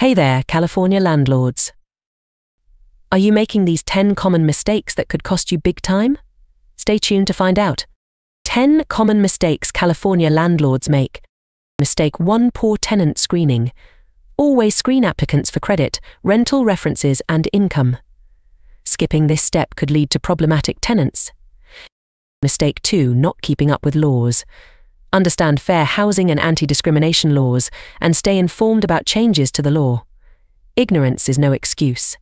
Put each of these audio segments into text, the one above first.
Hey there, California landlords. Are you making these 10 common mistakes that could cost you big time? Stay tuned to find out. 10 common mistakes California landlords make. Mistake 1 Poor tenant screening. Always screen applicants for credit, rental references, and income. Skipping this step could lead to problematic tenants. Mistake 2 Not keeping up with laws. Understand fair housing and anti discrimination laws, and stay informed about changes to the law. Ignorance is no excuse.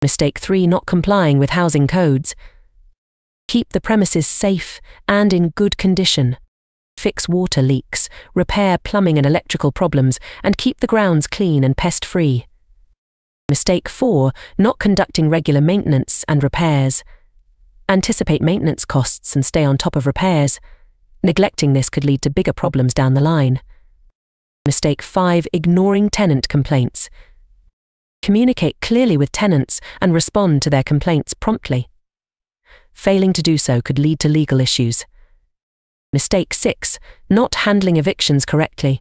Mistake 3 Not complying with housing codes. Keep the premises safe and in good condition. Fix water leaks, repair plumbing and electrical problems, and keep the grounds clean and pest free. Mistake 4 Not conducting regular maintenance and repairs. Anticipate maintenance costs and stay on top of repairs. Neglecting this could lead to bigger problems down the line. Mistake 5 Ignoring tenant complaints. Communicate clearly with tenants and respond to their complaints promptly. Failing to do so could lead to legal issues. Mistake 6 Not handling evictions correctly.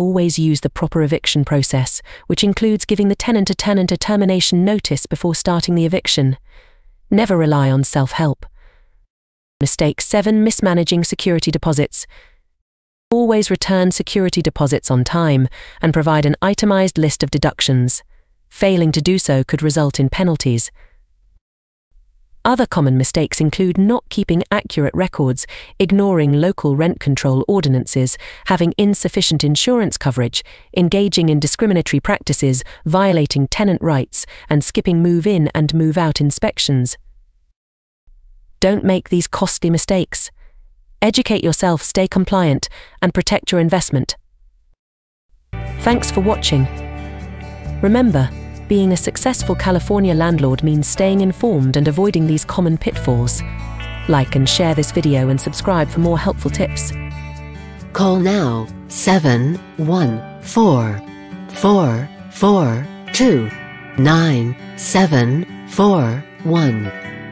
Always use the proper eviction process, which includes giving the tenant a tenant a termination notice before starting the eviction. Never rely on self help. Mistake 7 Mismanaging security deposits. Always return security deposits on time and provide an itemized list of deductions. Failing to do so could result in penalties. Other common mistakes include not keeping accurate records, ignoring local rent control ordinances, having insufficient insurance coverage, engaging in discriminatory practices, violating tenant rights, and skipping move in and move out inspections. Don't make these costly mistakes. Educate yourself, stay compliant, and protect your investment. Thanks for watching. Remember, being a successful California landlord means staying informed and avoiding these common pitfalls. Like and share this video and subscribe for more helpful tips. Call now 714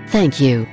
Thank you.